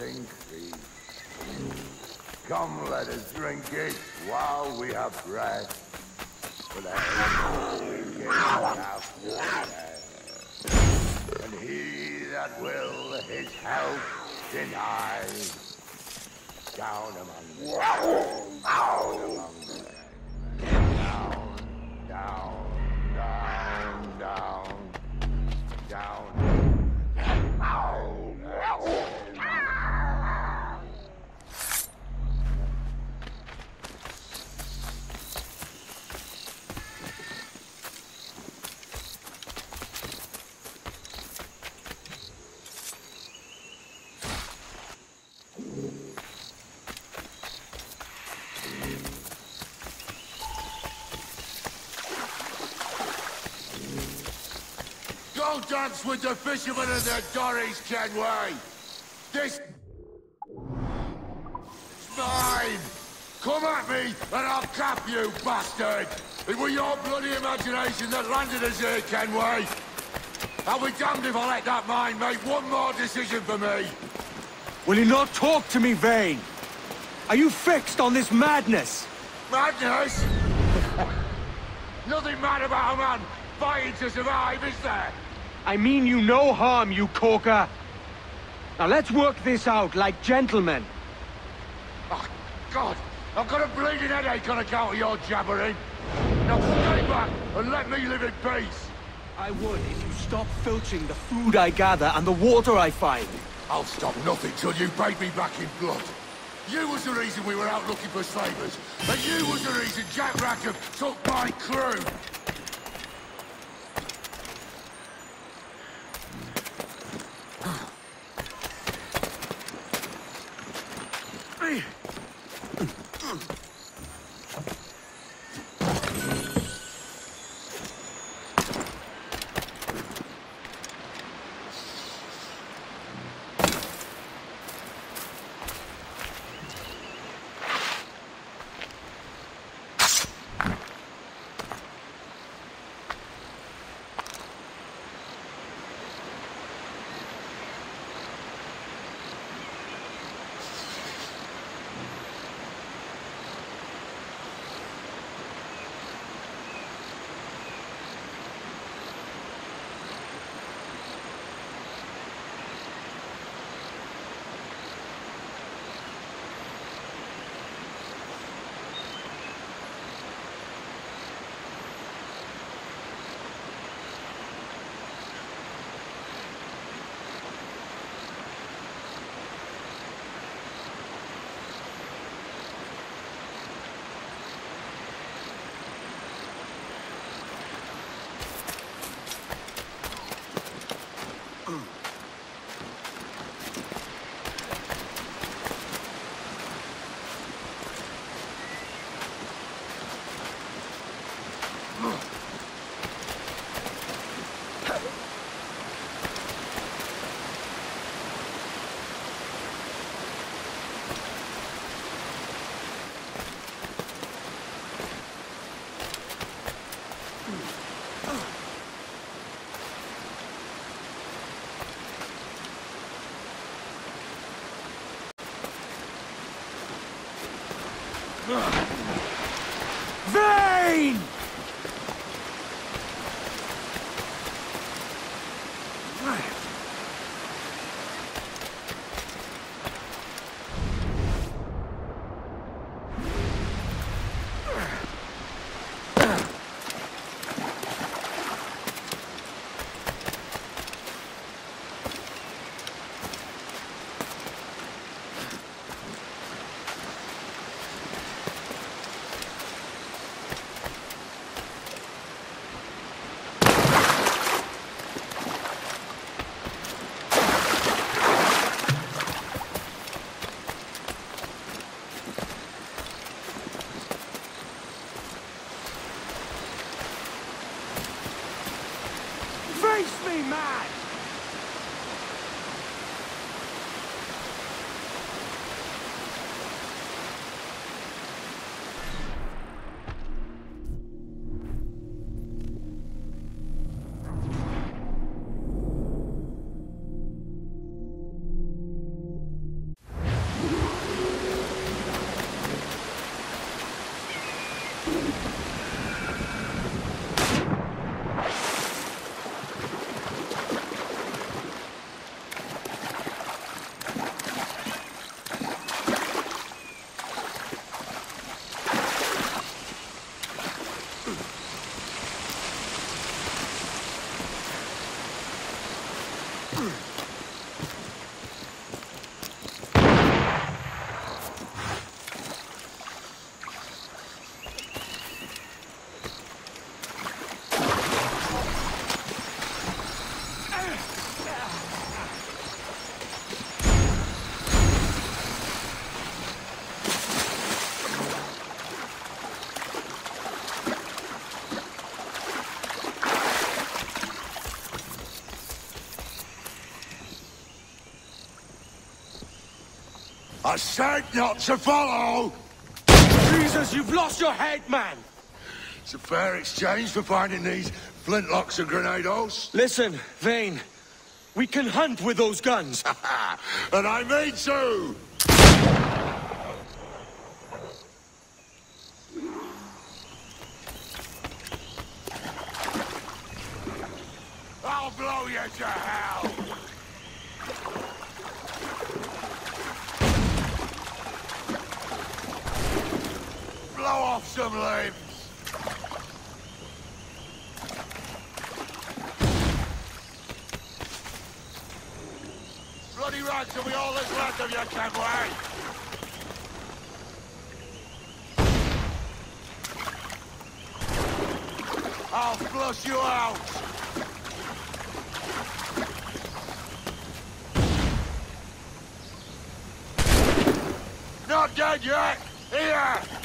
the welting. Come, let us drink it while we have breath. For have water. And he that will his health deny. Down among the down among dance with the fishermen and their dories, Kenway! This... It's mine! Come at me, and I'll cap you, bastard! It was your bloody imagination that landed us here, Kenway! I'll be damned if I let that mine make one more decision for me! Will you not talk to me, Vane? Are you fixed on this madness? Madness? Nothing mad about a man fighting to survive, is there? I mean you no harm, you corker. Now let's work this out like gentlemen. Oh, God! I've got a bleeding headache on account of your jabbering! Now stay back and let me live in peace! I would if you stop filching the food I gather and the water I find. I'll stop nothing till you paid me back in blood. You was the reason we were out looking for slavers, and you was the reason Jack Rackham took my crew! I said not to follow! Jesus, you've lost your head, man! It's a fair exchange for finding these flintlocks and grenados. Listen, Vane. We can hunt with those guns. and I mean to! I'll blow you to hell! Blow off some limbs! Bloody right till we all that's left of you can wait! I'll flush you out! Not dead yet! Here!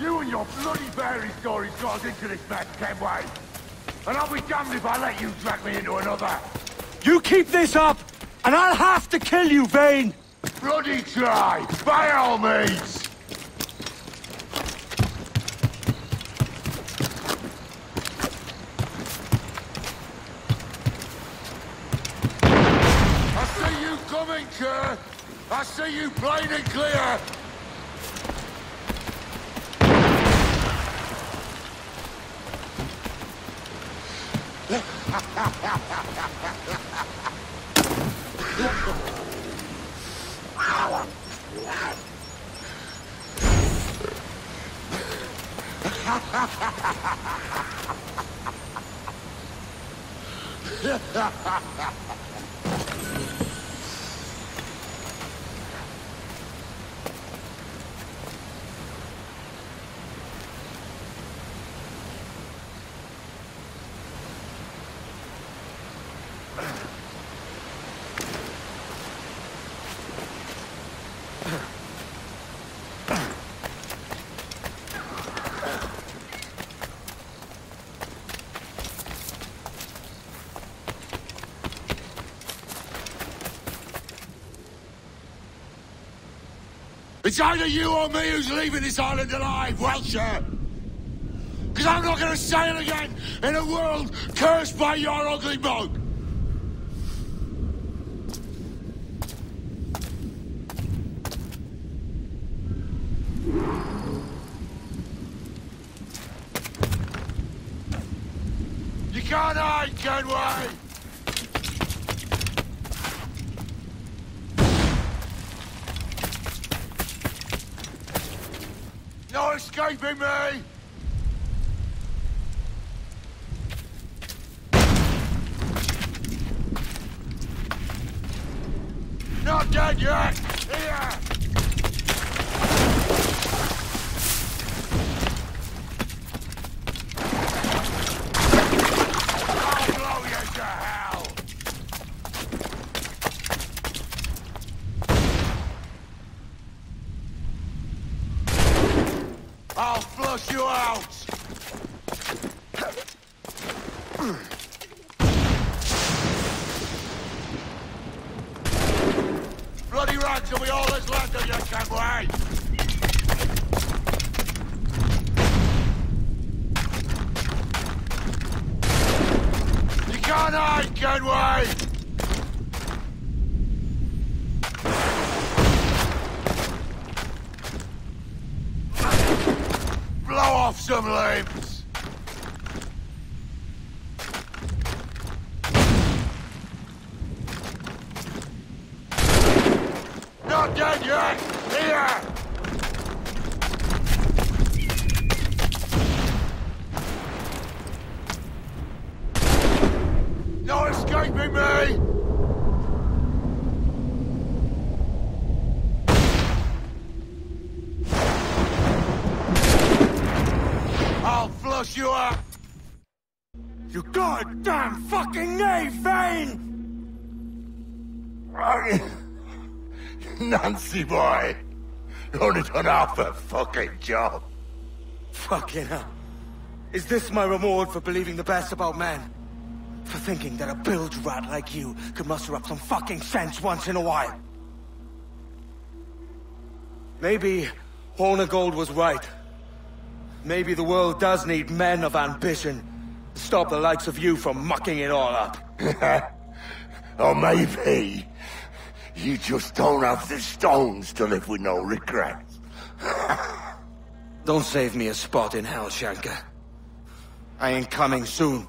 You and your bloody fairy stories got us into this mess, Kenway! And I'll be damned if I let you drag me into another! You keep this up, and I'll have to kill you, Vane! Bloody try! By all means! I see you coming, Kerr! I see you plain and clear! Ha ha ha ha! It's either you or me who's leaving this island alive, Welcher! Because I'm not going to sail again in a world cursed by your ugly mug! You can't hide, Kenway! No escaping me! Not dead yet! Here! I'll blow you to hell! I'll flush you out! Bloody rats will be all that's left of you, Kenway! You can't hide, Kenway! Blow off some limbs! Not dead yet! Here! No escaping me! I'll flush you out! You goddamn fucking knave, eh Vane! Fucking Nancy boy. Only done half a fucking job. Fucking hell. Is this my reward for believing the best about men? For thinking that a bilge rat like you could muster up some fucking sense once in a while? Maybe Hornigold was right. Maybe the world does need men of ambition to stop the likes of you from mucking it all up. or maybe you just don't have the stones to live with no regrets. don't save me a spot in hell, Shanka. I ain't coming soon.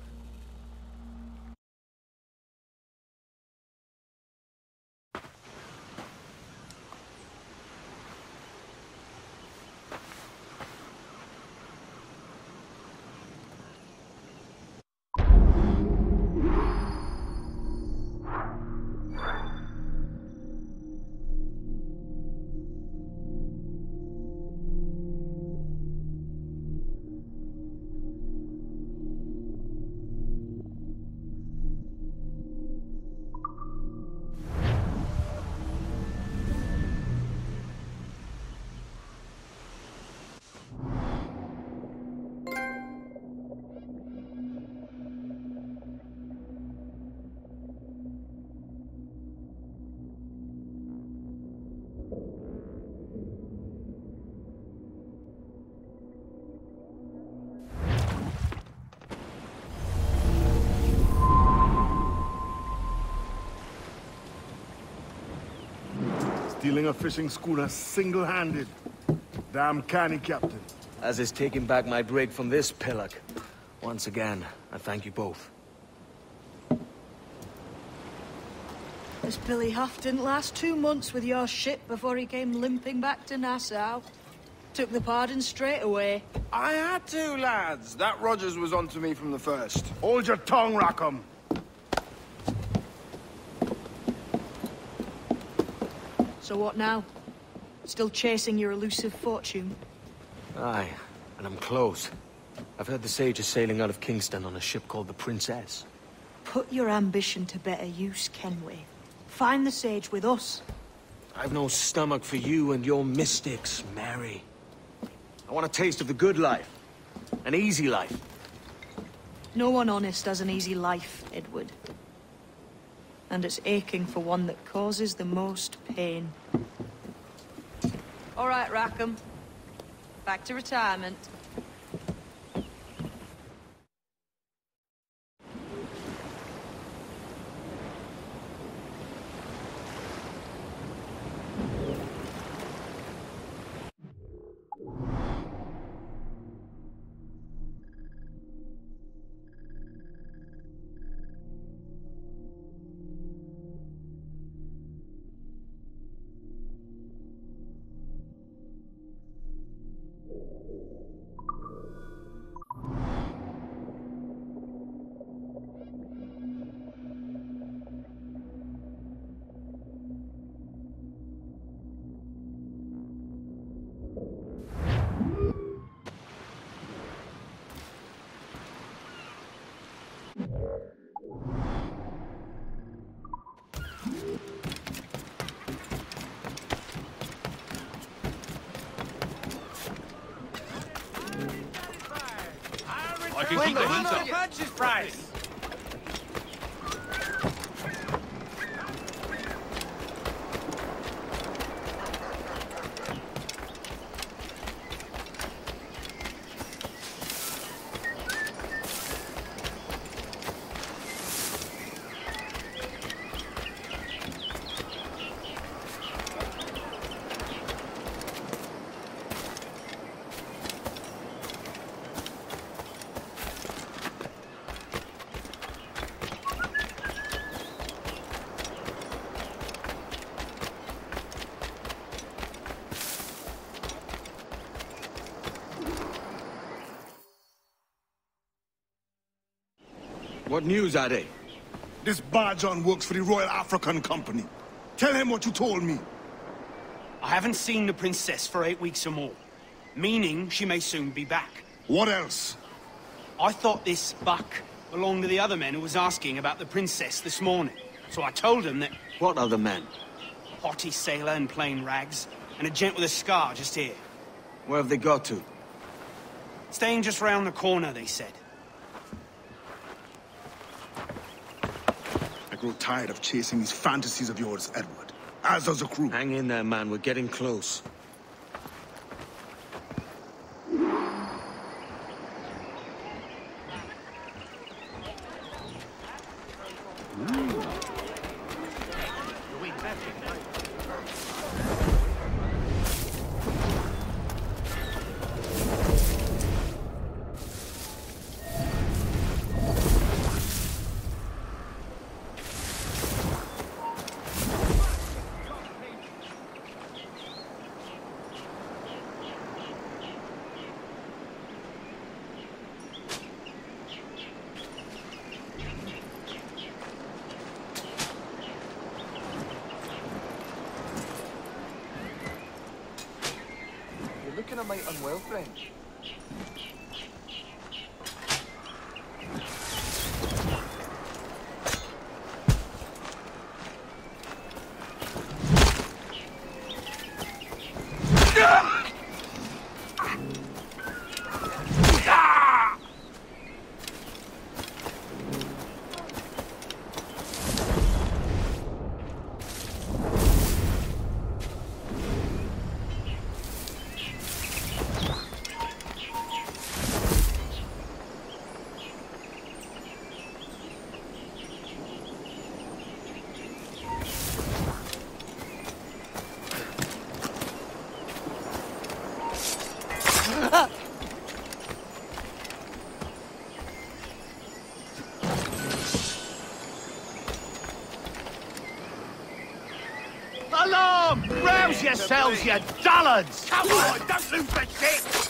Stealing a fishing schooner single-handed. Damn canny, Captain. As is taking back my brig from this pillock. Once again, I thank you both. This Billy Huff didn't last two months with your ship before he came limping back to Nassau. Took the pardon straight away. I had to, lads. That Rogers was onto me from the first. Hold your tongue, Rackham. So what now? Still chasing your elusive fortune? Aye, and I'm close. I've heard the Sage is sailing out of Kingston on a ship called the Princess. Put your ambition to better use, Kenway. Find the Sage with us. I've no stomach for you and your mystics, Mary. I want a taste of the good life. An easy life. No one honest has an easy life, Edward and it's aching for one that causes the most pain. All right, Rackham. Back to retirement. I can keep the heat up. Purchase price. What news, are they? This Barjon works for the Royal African Company. Tell him what you told me. I haven't seen the princess for eight weeks or more. Meaning she may soon be back. What else? I thought this buck belonged to the other men who was asking about the princess this morning. So I told him that What other men? haughty sailor in plain rags, and a gent with a scar just here. Where have they got to? Staying just round the corner, they said. Grow tired of chasing these fantasies of yours, Edward. As does the crew. Hang in there, man. We're getting close. Mite unwell, friend. Yourselves, you dullards! Come on, don't lose the shit!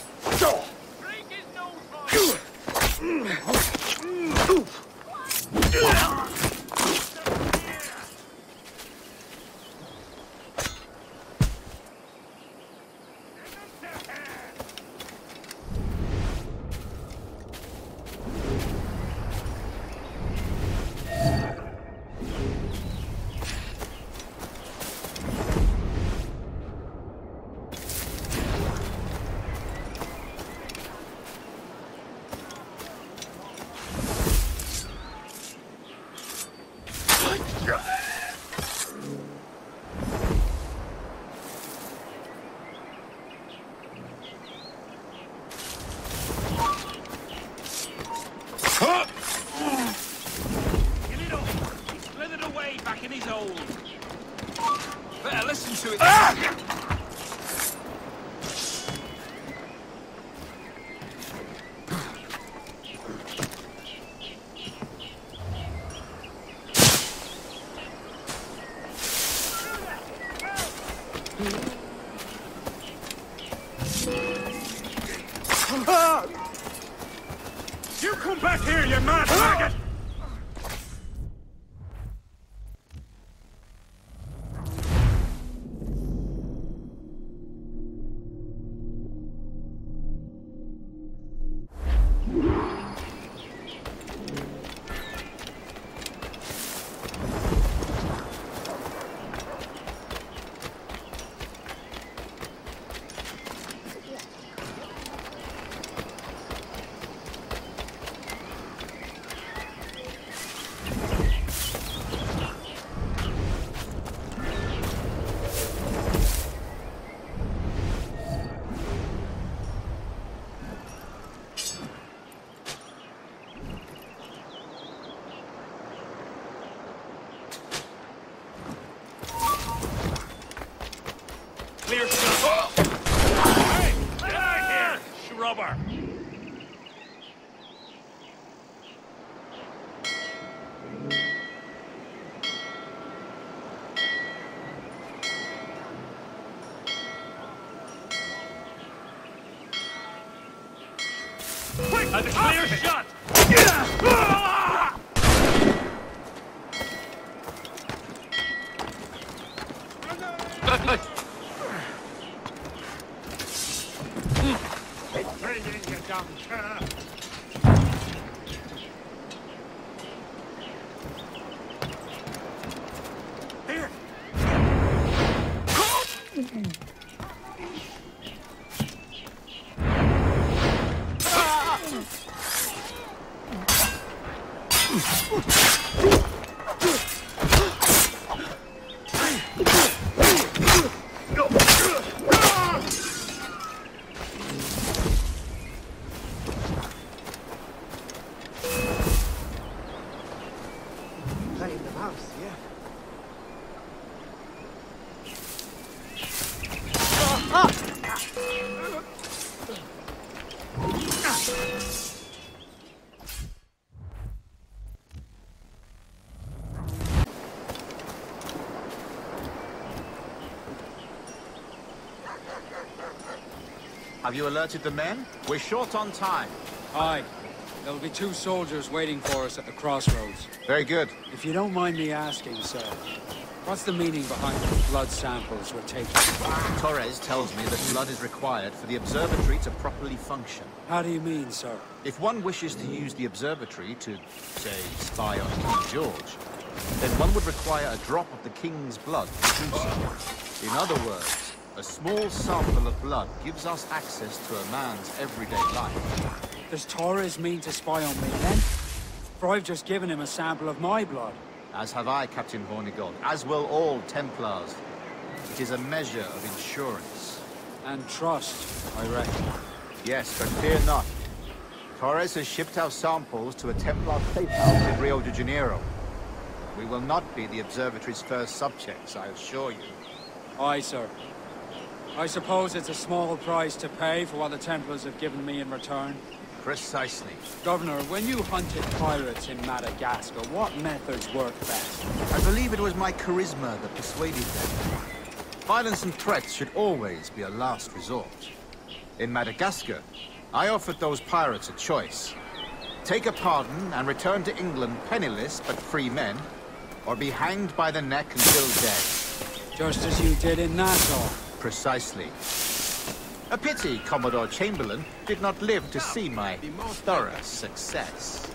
Quick, a clear shot! Have you alerted the men? We're short on time. Aye. There'll be two soldiers waiting for us at the crossroads. Very good. If you don't mind me asking, sir, what's the meaning behind the blood samples we're taking? Torres tells me that blood is required for the observatory to properly function. How do you mean, sir? If one wishes to use the observatory to, say, spy on King George, then one would require a drop of the king's blood to do so. In other words, a small sample of blood gives us access to a man's everyday life. Does Torres mean to spy on me then? For I've just given him a sample of my blood. As have I, Captain Hornigold, as will all Templars. It is a measure of insurance. And trust, I reckon. Yes, but fear not. Torres has shipped our samples to a Templar safe house in Rio de Janeiro. We will not be the observatory's first subjects, I assure you. Aye, sir. I suppose it's a small price to pay for what the Templars have given me in return. Precisely. Governor, when you hunted pirates in Madagascar, what methods worked best? I believe it was my charisma that persuaded them. Violence and threats should always be a last resort. In Madagascar, I offered those pirates a choice. Take a pardon and return to England penniless but free men, or be hanged by the neck until dead. Just as you did in Nassau. Precisely. A pity Commodore Chamberlain did not live to see my thorough success.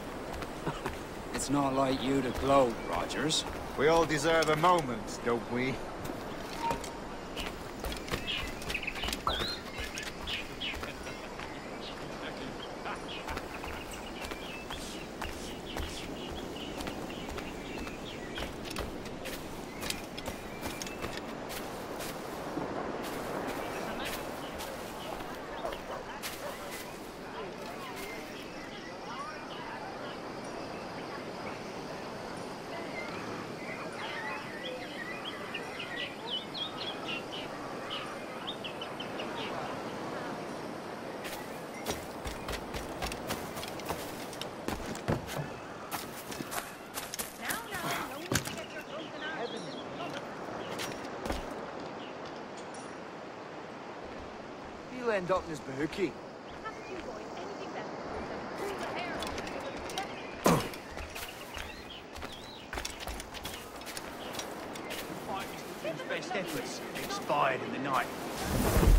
It's not like you to gloat, Rogers. We all deserve a moment, don't we? You'll end up in his bahookie. Best efforts expired in the night.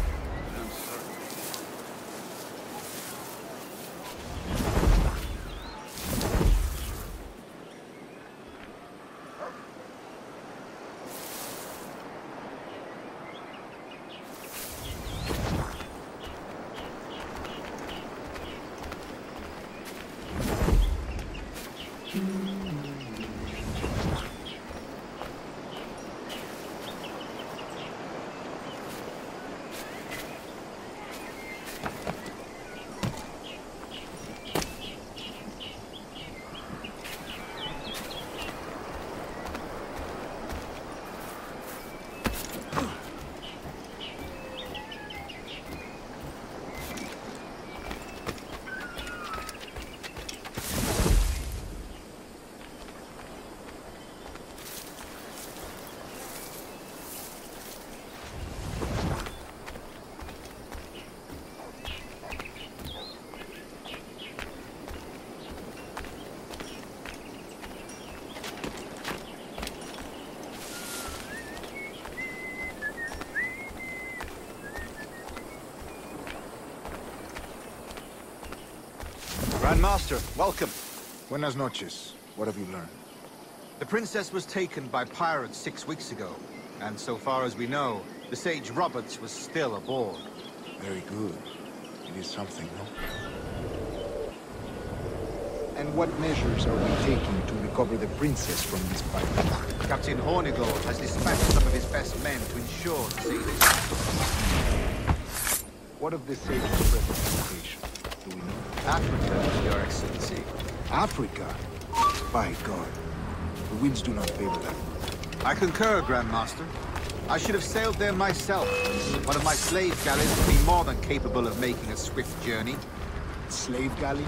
Grandmaster, welcome. Buenas noches. What have you learned? The princess was taken by pirates six weeks ago, and so far as we know, the Sage Roberts was still aboard. Very good. It is something, no? And what measures are we taking to recover the princess from these pirates? Captain Hornigold has dispatched some of his best men to ensure the safety. What of the Sage's present Africa, Your Excellency. Africa? By God. The winds do not favor that. I concur, Grandmaster. I should have sailed there myself. One of my slave galleys would be more than capable of making a swift journey. Slave galley?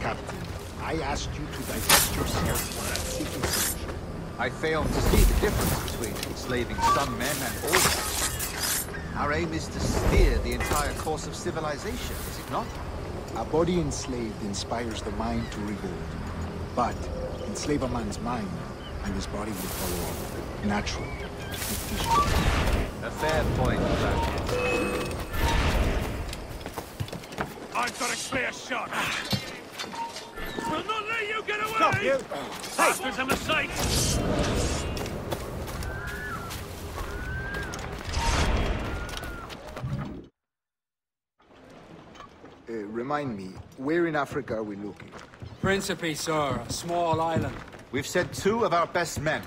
Captain, I asked you to divest yourself seeking solution. I failed to see the difference between enslaving some men and all men. Our aim is to steer the entire course of civilization, is it not? A body enslaved inspires the mind to revolt. But enslave a man's mind, and his body will follow on. Natural. A fair point, Grandmaster. I've got a clear shot. We'll not let you get away! Stop you! Bastards in the sight! Remind me, where in Africa are we looking? Principe, sir, a small island. We've sent two of our best men,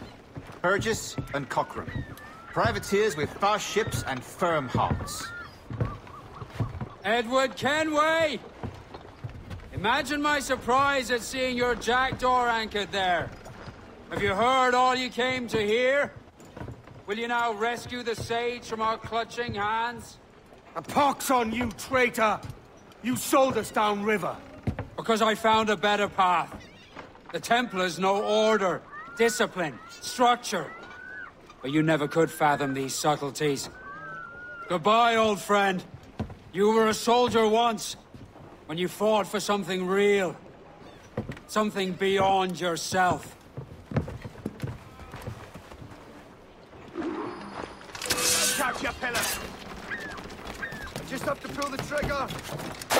Burgess and Cochrane. Privateers with fast ships and firm hearts. Edward Kenway! Imagine my surprise at seeing your jackdaw anchored there. Have you heard all you came to hear? Will you now rescue the sage from our clutching hands? A pox on you, traitor! You sold us downriver. Because I found a better path. The Templars know order, discipline, structure. But you never could fathom these subtleties. Goodbye, old friend. You were a soldier once, when you fought for something real. Something beyond yourself. Catch your pillar! Just have to pull the trigger.